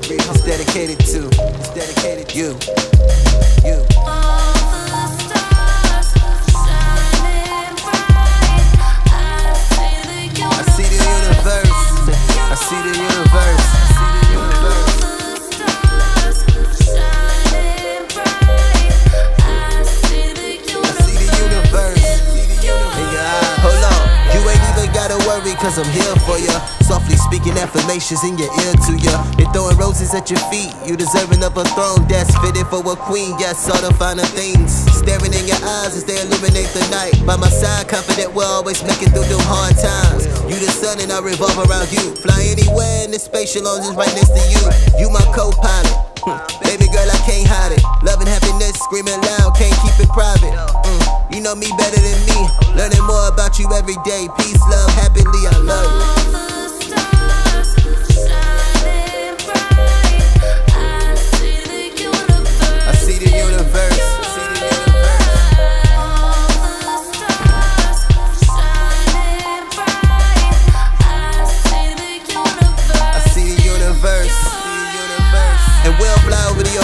It's dedicated to, it's dedicated to you. Cause I'm here for ya. Softly speaking affirmations in your ear to ya. They throwing roses at your feet. You deserving of a throne that's fitted for a queen. Yes, all the finer things. Staring in your eyes as they illuminate the night. By my side, confident we're always making through them hard times. You the sun and I revolve around you. Fly anywhere in the space, your lungs is right next to you. You my co-pilot. Hmm. Baby girl, I can't hide it. Love and happiness, screaming loud, can't keep it private. Mm. You know me better you every day. Peace, love, happily, I love you.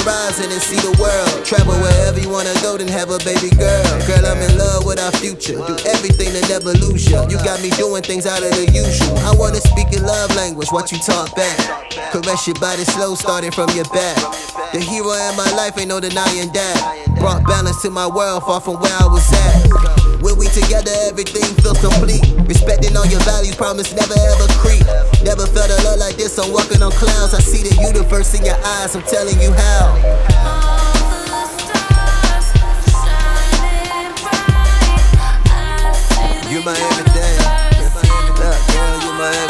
Horizon and see the world. Travel wherever you wanna go, then have a baby girl. Girl, I'm in love with our future. Do everything you. Got me doing things out of the usual. I wanna speak your love language, what you talk back. Caress your body slow, starting from your back. The hero in my life ain't no denying that. Brought balance to my world, far from where I was at. When we together, everything feels complete. Respecting all your values, promise never ever creep. Never felt a love like this, I'm walking on clouds. I see the universe in your eyes, I'm telling you how. You're my everything. My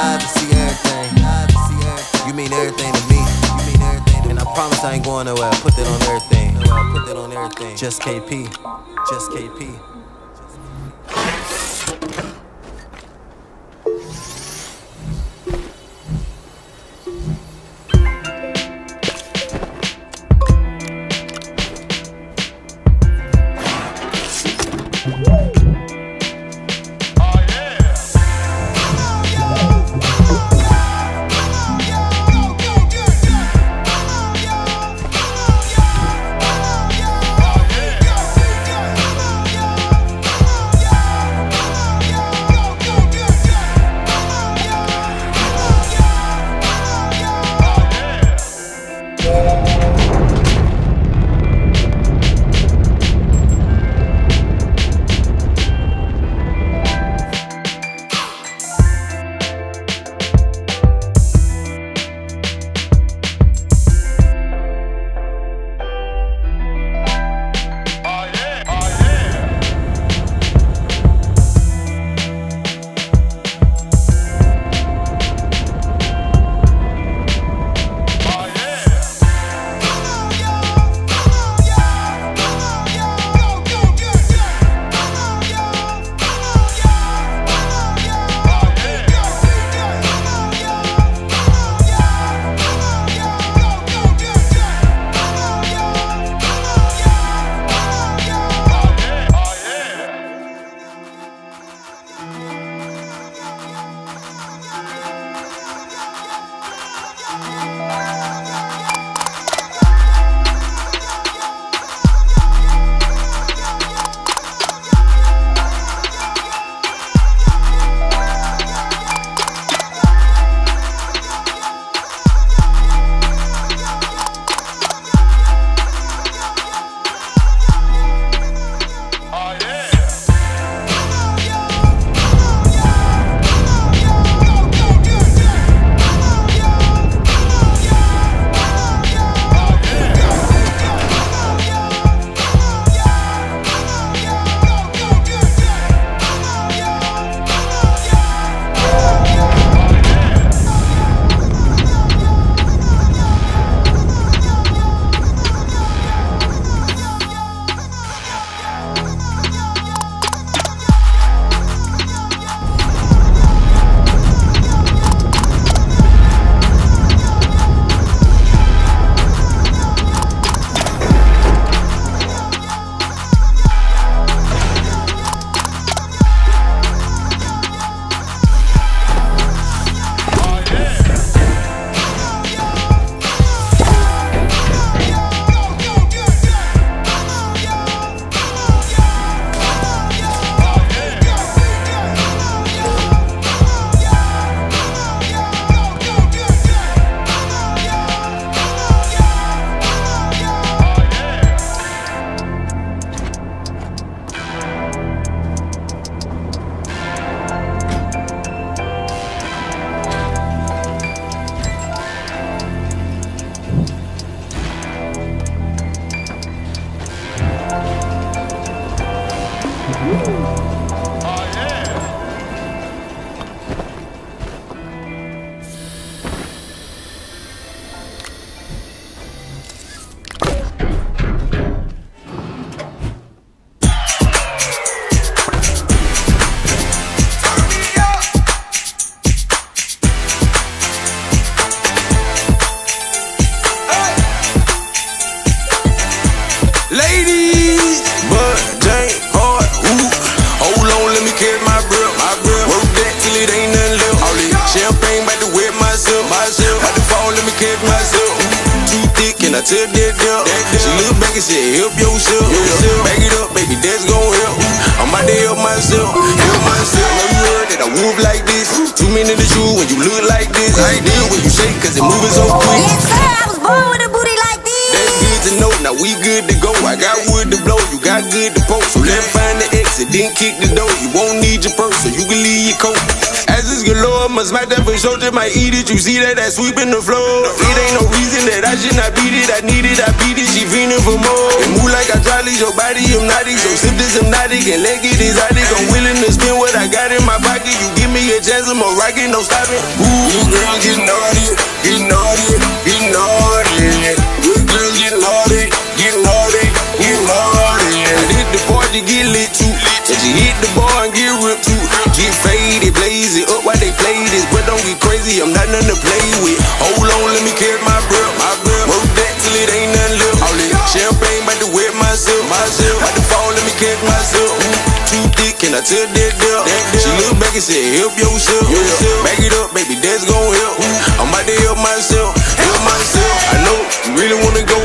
I look into your eyes to see everything. Eyes to see everything. You mean everything to me. You mean everything to me. And I promise I ain't going nowhere. Put that on everything. Put that on everything. Just KP. Just KP. I tell that girl? She look back and said, help yourself. Back it up, baby, that's gon' help. I'm out there help myself, help myself. Know you heard that I move like this. Two men in the shoe when you look like this. I ain't deal when you shake, cause it moving so quick. Yes, sir, I was born with a booty like this. That's good to know, now we good to go. I got wood to blow, you got good to poke. So let's find the exit, then kick the door. You won't must smack that for sure, just might eat it. You see that, that sweeping the floor. It ain't no reason that I should not beat it. I need it, I beat it, she fiending for more. And move like I try your body hypnotic. So sip this hypnotic and leg it exotic. I'm willing to spend what I got in my pocket. You give me a chance, I'm a rocket, no stopping. Ooh, you girl get naughty, get naughty, get naughty. Good girls get naughty, get naughty, get naughty. And hit the party, get nothing to play with. Hold on, let me catch my breath, my breath. Work that till it ain't nothing left. All this champagne, about to wet myself, myself. About to fall, let me catch myself. Too thick, can I tell that girl? She look back and said, help yourself. Back it up, baby, that's gon' help. I'm about to help myself, help myself. I know you really wanna go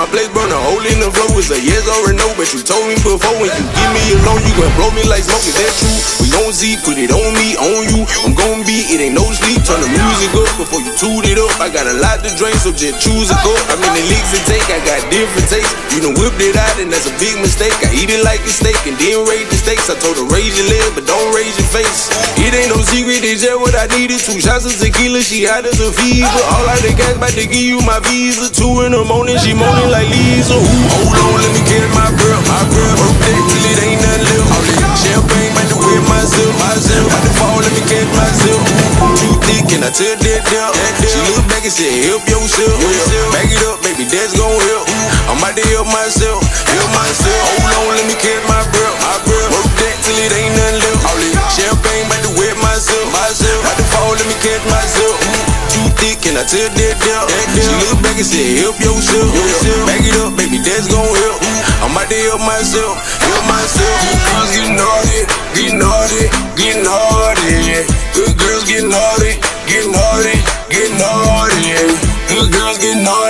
my place, burn a hole in the floor. It's a yes or a no, but you told me before when you give me a loan, you gon' blow me like smoke. Is that true? We gon' see, put it on me, on you. I'm gon' be, it ain't no sleep. Turn the music up before you toot it up. I got a lot to drink, so just choose a cup. I mean, the leaks and take, I got different tastes. You done whipped it out, and that's a big mistake. I eat it like a steak and then raise the stakes. I told her raise your leg, but don't raise your face. It ain't no secret, it's just what I needed. Two shots of tequila, she hot as a fever. All I the gas, about to give you my visa. Two in the morning, she moaning like Lisa. Ooh, hold on, let me catch my breath, my. Work that till it ain't nothing left. Champagne, about to wear myself, myself. About to fall, let me catch myself. Too thick, and I tell that girl. She look back and said, help yourself. Back it up, baby, that's gon' help. I'm about to help myself, help myself. Hold on, let me catch my breath, my. Work that till it ain't I that girl. She look back and said, help yourself. Back it up, baby, that's gon' help. I'm about to help myself, help myself. Good girls get naughty, get naughty, get naughty. Good girls get naughty, get naughty, get naughty. Good girls get naughty.